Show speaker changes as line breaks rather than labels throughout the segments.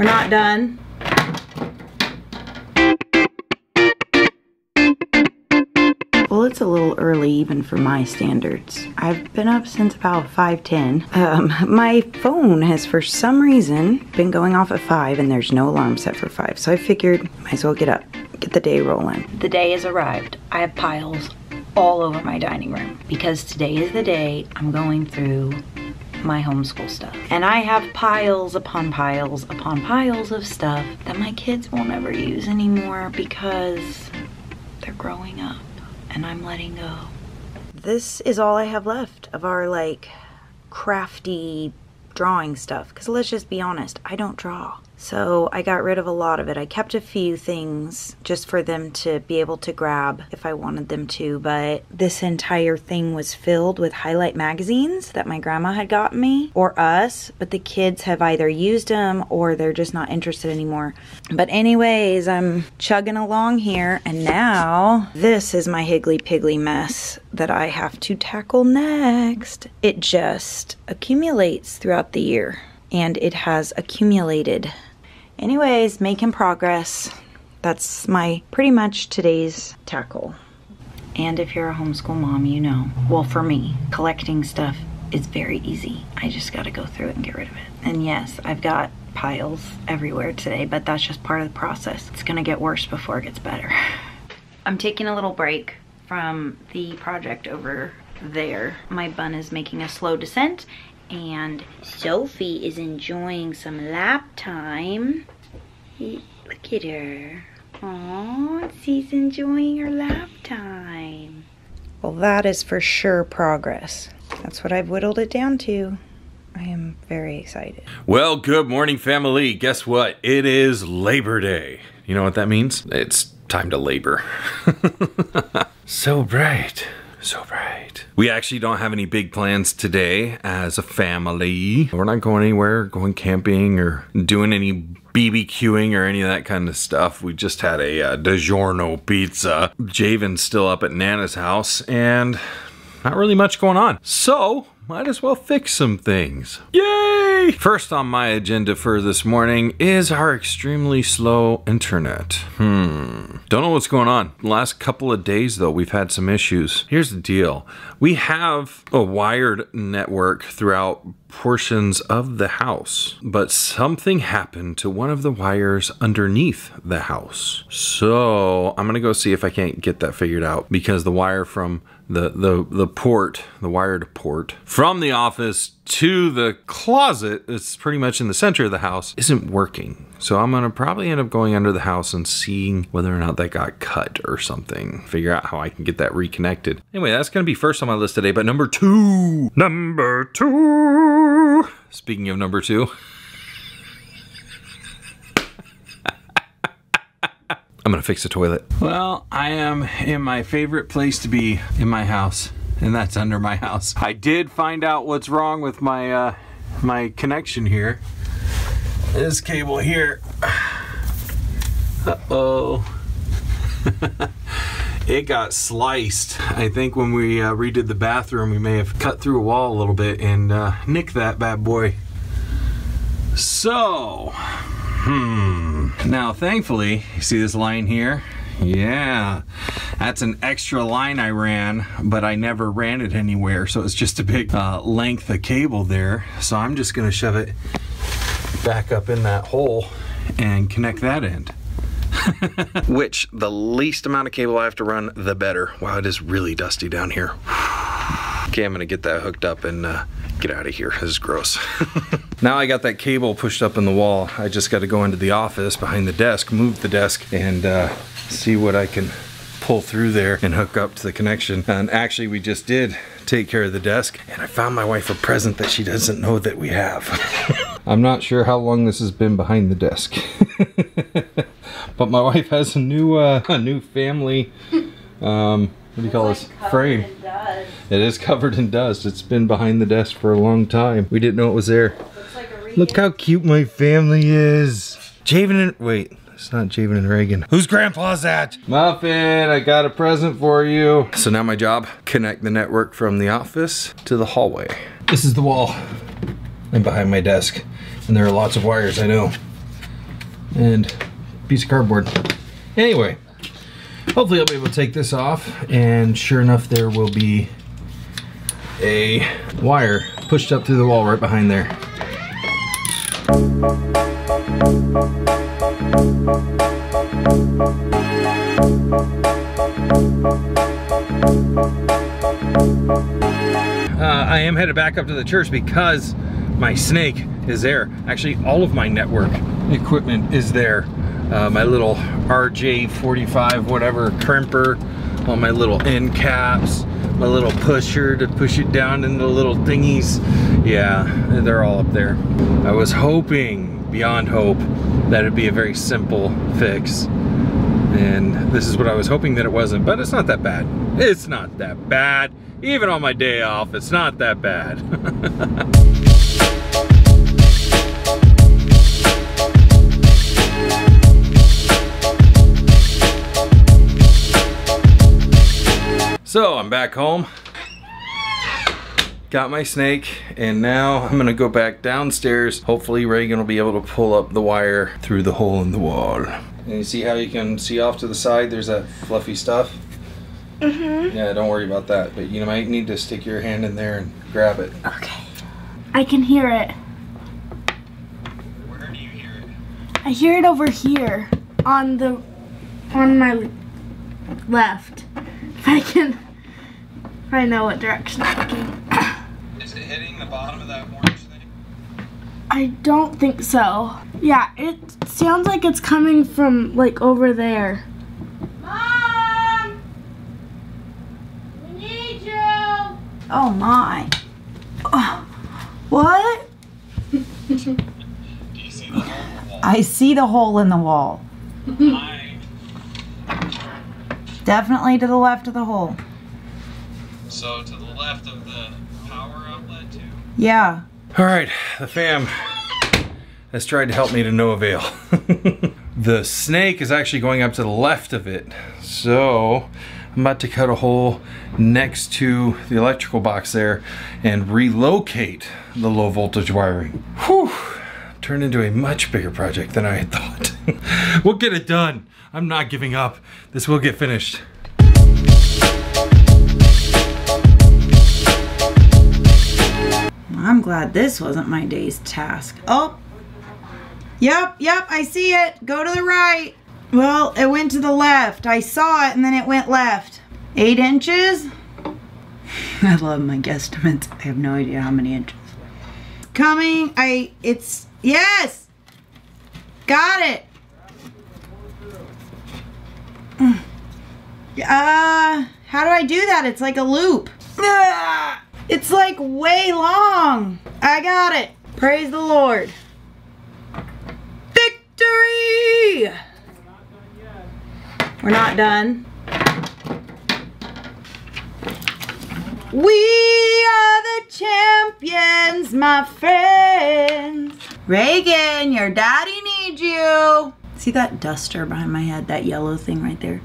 We're not done. Well, it's a little early even for my standards. I've been up since about 5.10. Um, my phone has for some reason been going off at 5 and there's no alarm set for 5. So I figured might as well get up, get the day rolling. The day has arrived. I have piles all over my dining room because today is the day I'm going through my homeschool stuff. And I have piles upon piles upon piles of stuff that my kids won't ever use anymore because they're growing up and I'm letting go. This is all I have left of our like crafty drawing stuff because let's just be honest, I don't draw. So I got rid of a lot of it. I kept a few things just for them to be able to grab if I wanted them to, but this entire thing was filled with highlight magazines that my grandma had gotten me or us, but the kids have either used them or they're just not interested anymore. But anyways, I'm chugging along here and now this is my higgly piggly mess that I have to tackle next. It just accumulates throughout the year and it has accumulated Anyways, making progress. That's my pretty much today's tackle. And if you're a homeschool mom, you know. Well, for me, collecting stuff is very easy. I just got to go through it and get rid of it. And yes, I've got piles everywhere today, but that's just part of the process. It's to get worse before it gets better. I'm taking a little break from the project over there. My bun is making a slow descent and Sophie is enjoying some lap time. Look at her. Aww, she's enjoying her lap time. Well, that is for sure progress. That's what I've whittled it down to. I am very excited.
Well, good morning, family. Guess what? It is Labor Day. You know what that means? It's time to labor. so bright. So bright. We actually don't have any big plans today as a family. We're not going anywhere, going camping or doing any BBQing or any of that kind of stuff. We just had a uh, DiGiorno pizza. Javon's still up at Nana's house and not really much going on. So might as well fix some things. Yay! First on my agenda for this morning is our extremely slow internet. Hmm. Don't know what's going on. Last couple of days though, we've had some issues. Here's the deal. We have a wired network throughout portions of the house, but something happened to one of the wires underneath the house. So I'm gonna go see if I can't get that figured out because the wire from the, the, the port, the wired port, from the office to the closet that's pretty much in the center of the house isn't working. So I'm gonna probably end up going under the house and seeing whether or not that got cut or something. Figure out how I can get that reconnected. Anyway, that's gonna be first on my list today, but number two, number two. Speaking of number two, I'm gonna fix the toilet. Well, I am in my favorite place to be in my house, and that's under my house. I did find out what's wrong with my uh, my connection here. This cable here. Uh-oh. it got sliced. I think when we uh, redid the bathroom, we may have cut through a wall a little bit and uh, nicked that bad boy. So, Hmm. Now, thankfully, you see this line here? Yeah, that's an extra line I ran, but I never ran it anywhere, so it's just a big uh, length of cable there. So I'm just gonna shove it back up in that hole and connect that end. Which, the least amount of cable I have to run, the better. Wow, it is really dusty down here. Okay, I'm gonna get that hooked up and uh, get out of here. This is gross. now I got that cable pushed up in the wall. I just got to go into the office behind the desk, move the desk, and uh, see what I can pull through there and hook up to the connection. And actually, we just did take care of the desk, and I found my wife a present that she doesn't know that we have. I'm not sure how long this has been behind the desk. but my wife has a new uh, a new family um, what do you call this frame? It is covered in dust. It's been behind the desk for a long time. We didn't know it was there. Like Look how cute my family is. Javon and wait, it's not Javon and Reagan. Whose grandpa's that? Muffin, I got a present for you. So now my job, connect the network from the office to the hallway. This is the wall and behind my desk. And there are lots of wires, I know. and piece of cardboard. Anyway, hopefully I'll be able to take this off and sure enough there will be a wire pushed up through the wall right behind there. Uh, I am headed back up to the church because my snake is there. Actually, all of my network equipment is there. Uh, my little RJ45 whatever crimper, all my little end caps, my little pusher to push it down into the little thingies. Yeah, they're all up there. I was hoping, beyond hope, that it'd be a very simple fix. And this is what I was hoping that it wasn't, but it's not that bad. It's not that bad. Even on my day off, it's not that bad. so I'm back home. Got my snake and now I'm gonna go back downstairs. Hopefully Reagan will be able to pull up the wire through the hole in the wall. And you see how you can see off to the side, there's that fluffy stuff?
Mm-hmm.
Yeah, don't worry about that. But you might need to stick your hand in there and grab it.
Okay. I can hear it.
Where do you hear it?
I hear it over here on the on my left. If I can if I know what direction I'm looking.
Is it hitting the bottom of that orange thing?
I don't think so. Yeah, it sounds like it's coming from like over there. Mom! We need you!
Oh my. Oh, what?
Do you see the hole
I see the hole in the wall.
in the wall?
Definitely to the left of the hole.
So to the left of the power outlet too?
Yeah.
All right, the fam has tried to help me to no avail. the snake is actually going up to the left of it. So I'm about to cut a hole next to the electrical box there and relocate the low voltage wiring. Whew, turned into a much bigger project than I had thought. we'll get it done. I'm not giving up. This will get finished.
I'm glad this wasn't my day's task. Oh. Yep, yep, I see it. Go to the right. Well, it went to the left. I saw it and then it went left. Eight inches? I love my guesstimates. I have no idea how many inches. Coming. I, it's, yes. Got it. Uh, how do I do that? It's like a loop. Ah, it's like way long. I got it. Praise the Lord. Victory! We're not done. We are the champions, my friends. Reagan, your daddy needs you. See that duster behind my head, that yellow thing right there?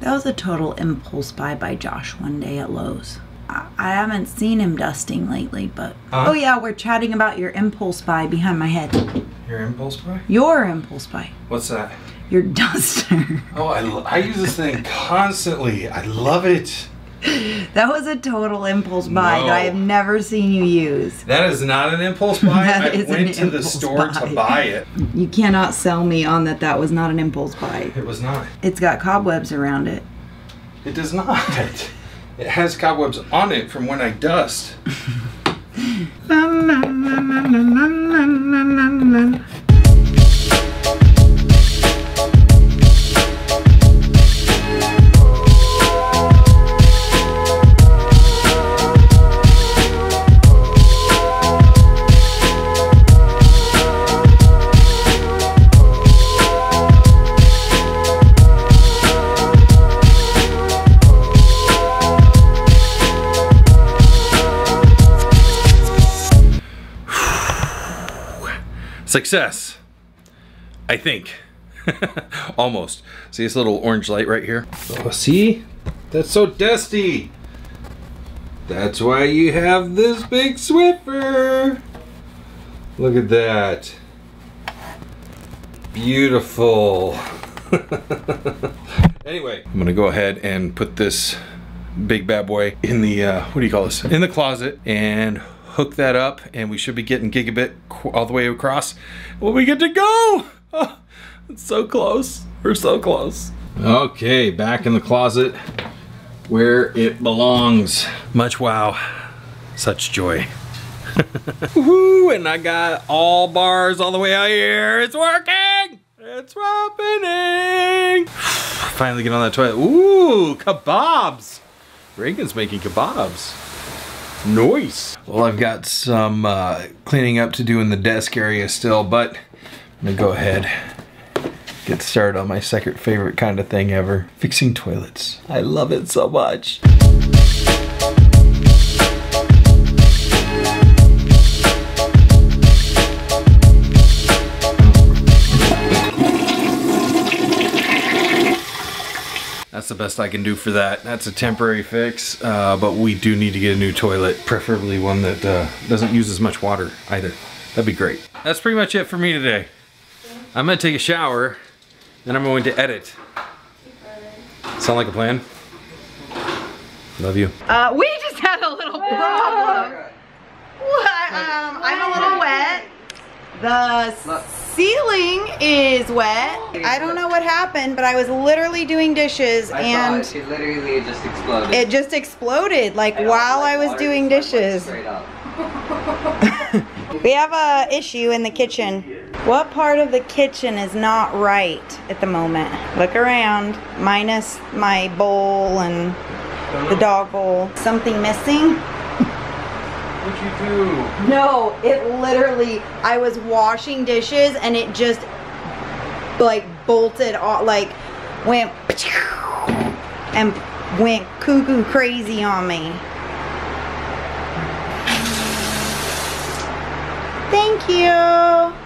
That was a total impulse buy by Josh one day at Lowe's. I, I haven't seen him dusting lately, but
Huh?
oh yeah, we're chatting about your impulse buy behind my head.
Your impulse buy?
Your impulse buy,
What's that?
your duster.
Oh, I, I use this thing constantly. I love it.
that was a total impulse buy that I have never seen you use.
That is not an impulse buy.
That
I went to the store
buy.
to buy it.
You cannot sell me on that. That was not an impulse buy.
It was not.
It's got cobwebs around it.
It does not. It has cobwebs on it from when I dust. Success. I think. Almost. See this little orange light right here? Oh, see? That's so dusty. That's why you have this big Swiffer. Look at that. Beautiful. anyway, I'm gonna go ahead and put this big bad boy in the, uh, what do you call this? In the closet and hook that up and we should be getting gigabit all the way across. Well, we get to go. Oh, it's so close. We're so close. Okay, back in the closet where it belongs. Much wow, such joy. Woohoo, and I got all bars all the way out here. It's working! It's happening! Finally get on that toilet. Ooh, kebabs! Reagan's making kebabs. Nice. Well, I've got some uh, cleaning up to do in the desk area still, but I'm gonna go ahead get started on my second favorite kind of thing ever, fixing toilets. I love it so much. That's the best I can do for that. That's a temporary fix, uh, but we do need to get a new toilet, preferably one that uh, doesn't use as much water either. That'd be great. That's pretty much it for me today. I'm gonna take a shower, then I'm going to edit. Sound like a plan? Love you.
Uh, we just had a little problem. What? Um, I'm a little wet. The ceiling is wet. I don't know what happened, but I was literally doing dishes
I
and
saw it. It literally just exploded.
it just exploded like
And
while
like,
I was doing dishes.
straight up.
We have a issue in the kitchen. What part of the kitchen is not right at the moment? Look around, minus my bowl and the dog bowl. Something missing?
What'd you do?
No, it literally, I was washing dishes and it just like bolted off, like went and went cuckoo crazy on me. Thank you.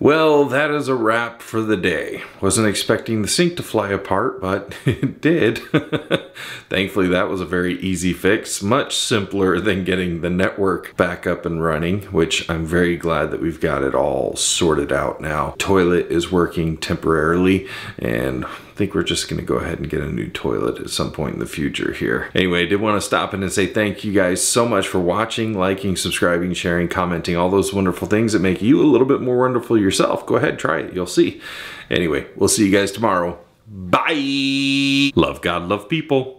Well, that is a wrap for the day. Wasn't expecting the sink to fly apart, but it did. Thankfully, that was a very easy fix, much simpler than getting the network back up and running, which I'm very glad that we've got it all sorted out now. Toilet is working temporarily, and think we're just gonna go ahead and get a new toilet at some point in the future here. Anyway, I did want to stop in and say thank you guys so much for watching, liking, subscribing, sharing, commenting, all those wonderful things that make you a little bit more wonderful yourself. Go ahead, try it. You'll see. Anyway, we'll see you guys tomorrow. Bye. Love God, love people.